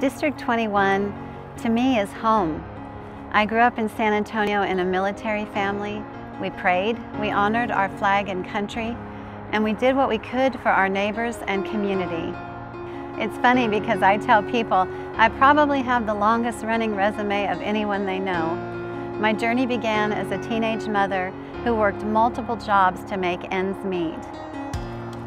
District 21 to me is home. I grew up in San Antonio in a military family. We prayed, we honored our flag and country, and we did what we could for our neighbors and community. It's funny because I tell people I probably have the longest running resume of anyone they know. My journey began as a teenage mother who worked multiple jobs to make ends meet.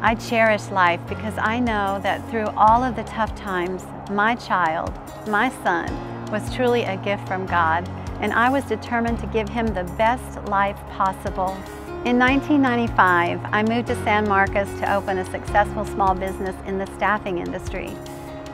I cherish life because I know that through all of the tough times, my child, my son, was truly a gift from God, and I was determined to give him the best life possible. In 1995, I moved to San Marcos to open a successful small business in the staffing industry.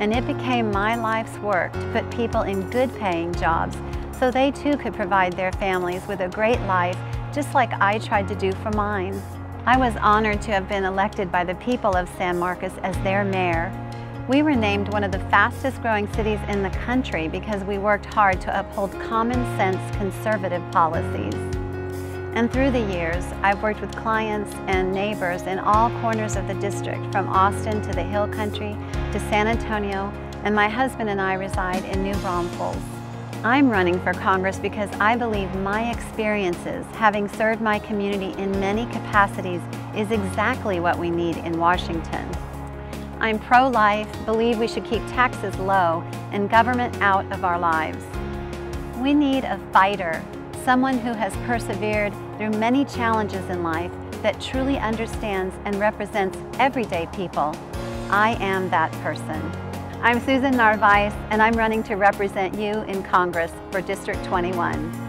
And it became my life's work to put people in good paying jobs so they too could provide their families with a great life just like I tried to do for mine. I was honored to have been elected by the people of San Marcos as their mayor we were named one of the fastest growing cities in the country because we worked hard to uphold common sense conservative policies. And through the years, I've worked with clients and neighbors in all corners of the district, from Austin to the Hill Country to San Antonio, and my husband and I reside in New Braunfels. I'm running for Congress because I believe my experiences, having served my community in many capacities, is exactly what we need in Washington. I'm pro-life, believe we should keep taxes low and government out of our lives. We need a fighter, someone who has persevered through many challenges in life that truly understands and represents everyday people. I am that person. I'm Susan Narvaiz, and I'm running to represent you in Congress for District 21.